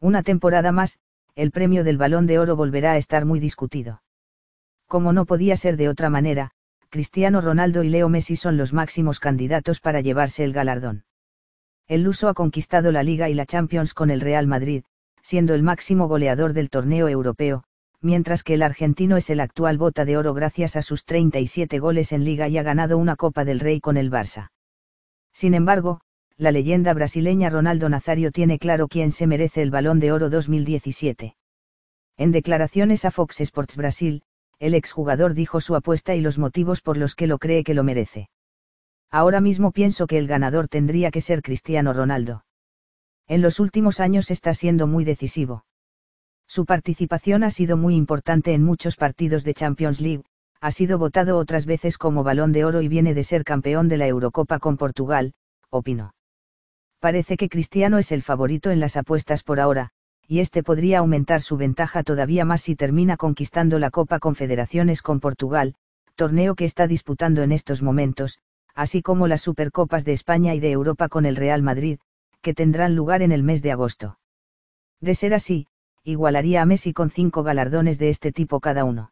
Una temporada más, el premio del balón de oro volverá a estar muy discutido. Como no podía ser de otra manera, Cristiano Ronaldo y Leo Messi son los máximos candidatos para llevarse el galardón. El luso ha conquistado la Liga y la Champions con el Real Madrid, siendo el máximo goleador del torneo europeo, mientras que el argentino es el actual bota de oro gracias a sus 37 goles en liga y ha ganado una Copa del Rey con el Barça. Sin embargo, la leyenda brasileña Ronaldo Nazario tiene claro quién se merece el balón de oro 2017. En declaraciones a Fox Sports Brasil, el exjugador dijo su apuesta y los motivos por los que lo cree que lo merece. Ahora mismo pienso que el ganador tendría que ser Cristiano Ronaldo. En los últimos años está siendo muy decisivo. Su participación ha sido muy importante en muchos partidos de Champions League, ha sido votado otras veces como balón de oro y viene de ser campeón de la Eurocopa con Portugal, opinó. Parece que Cristiano es el favorito en las apuestas por ahora, y este podría aumentar su ventaja todavía más si termina conquistando la Copa Confederaciones con Portugal, torneo que está disputando en estos momentos, así como las Supercopas de España y de Europa con el Real Madrid, que tendrán lugar en el mes de agosto. De ser así, igualaría a Messi con cinco galardones de este tipo cada uno.